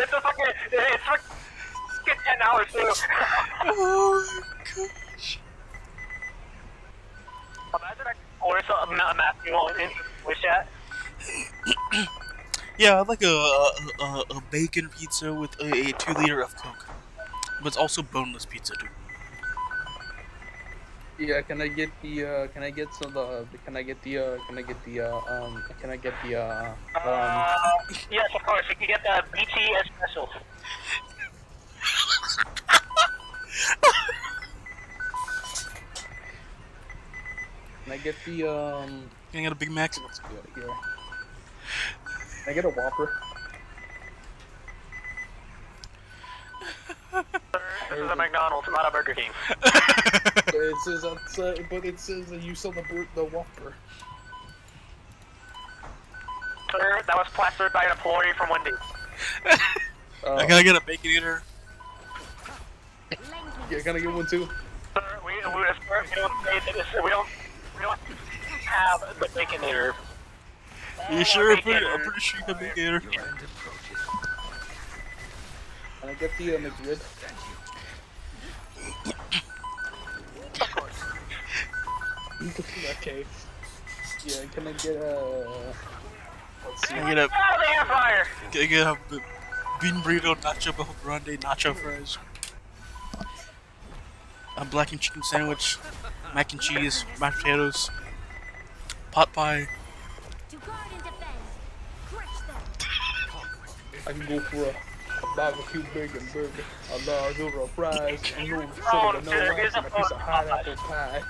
it's a fucking. It's fucking ten hours too. Oh my gosh. Imagine I order some Matthew in wish chat. Yeah, I'd like a, a, a, a bacon pizza with a, a two liter of Coke. But it's also boneless pizza, too. Yeah, can I get the uh can I get some uh can I get the uh can I get the uh um can I get the uh um Uh, yes, of course. You can get the BT espresso. can I get the um Can I get a Big Mac? let's go here. Can I get a Whopper? This is a McDonald's, not a Burger King. But it says outside, but it says that you sell the bur- the Whopper. Sir, that was plastered by an employee from Wendy's. Uh, Can I get a Baconator? yeah, can I get one too? Sir, we, we, sir, we don't say that this, we don't we don't have the baconator. You sure? I'm pretty, I'm pretty sure you can Baconator. Can I get the uh, McRib? Okay. Yeah, can I get a? Let's see. Can I get a, Out of the air fryer! can I get a bean burrito, nacho bel grande, nacho fries? A black and chicken sandwich, mac and cheese, mashed potatoes, pot pie. To guard and defend. Crush them. I can go for a, a barbecue bacon burger, a large order of fries, oh, and no Oh, soda, no rice, a and a piece of hot pie. apple pie.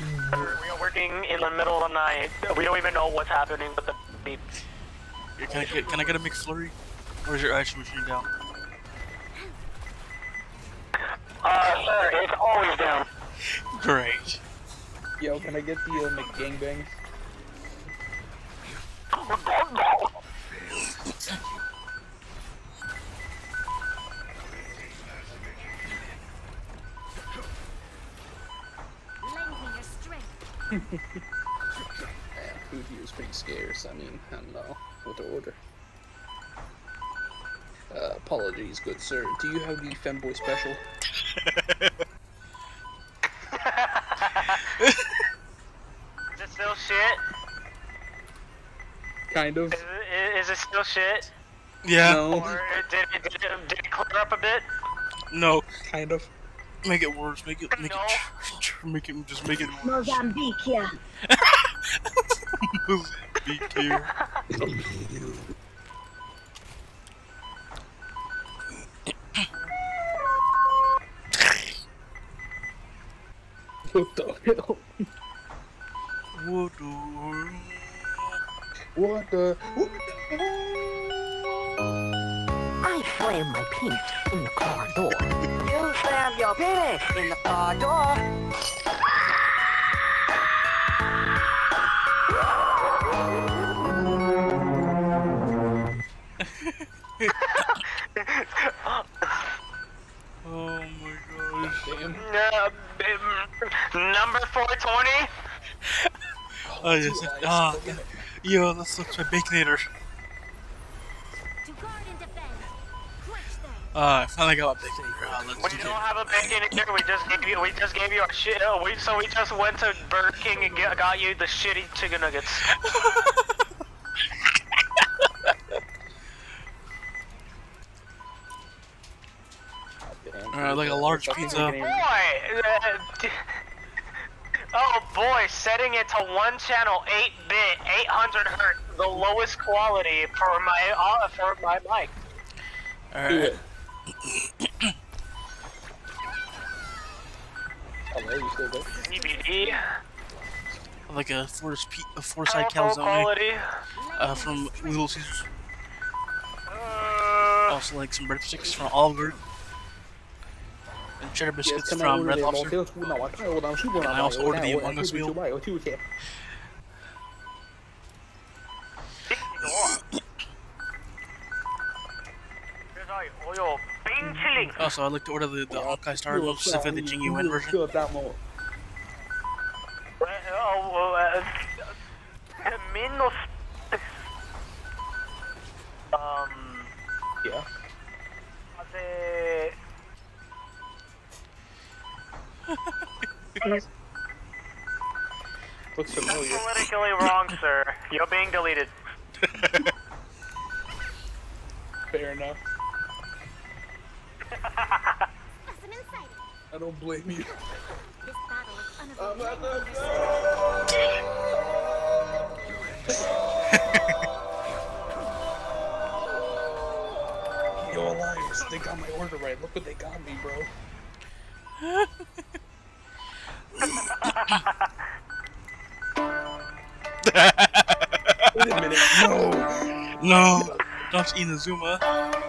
We are working in the middle of the night. We don't even know what's happening with the beep. Here, Can I get, can I get a McFlurry? Or is your ice machine down? Uh, sir, it's always down. Great. Yo, can I get the uh, McGangbang? Food here is pretty scarce. I mean, I don't know what to order. Uh, apologies, good sir. Do you have the femboy special? Is it still shit? Kind of. Is it, is it still shit? Yeah. No. Or did it, did it, did it clear up a bit? No. Kind of. Make it worse. Make it. Make No. it. Make it. Just make it worse. Mozambique here. Mozambique here. What the hell? What the- What the? I frame my paint in the car door. You slam your penis in the car door. Oh my gosh. Damn. Uh, um, number 420? Oh yes. Ah. Yo, let's look for Baconator. To Crush them. Ah, I finally got my Baconator. Ah, let's We do don't it. have a bacon in here. We just gave you. We just gave you our shit. Oh, we so we just went to Burger King and get, got you the shitty chicken nuggets. Alright, like a large Fucking pizza. Boy, uh, oh boy, setting it to one channel, 8 bit, 800 hertz, the lowest quality for my uh, for my mic. Do Alright. It. Hello, you still there? DVD. Like a force pe- a foresight calzone quality. uh, from Little Caesars. Uh, Also like some breadsticks from Olive Garden. And cheddar biscuits can I from Red Lobster. motel school? No, I can't order them. She went And I also ordered the order. Among Us meal. King Chilling. Also, oh, I'd like to order the, the Honkai Star Wars, specifically the Jing Yuan version. More. Oh, uh. Um. Yeah. Looks familiar. That's politically wrong, sir. You're being deleted. Fair enough. I don't blame you. This battle is unavoidable. Yo, Elias, they got my order right. Look what they got me, bro. Wait a minute. No. No! Not Inazuma.